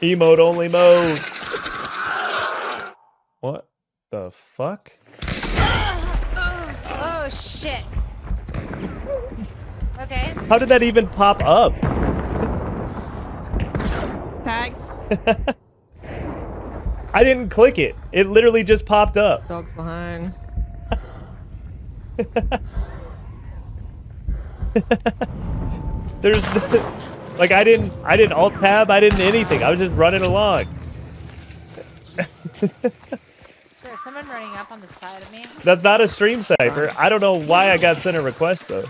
Emote only mode. What the fuck? Oh shit. Okay. How did that even pop up? Tagged. I didn't click it. It literally just popped up. Dogs behind. There's like I didn't I didn't alt tab, I didn't anything. I was just running along. Is there someone running up on the side of me? That's not a stream sniper. I don't know why I got sent a request though.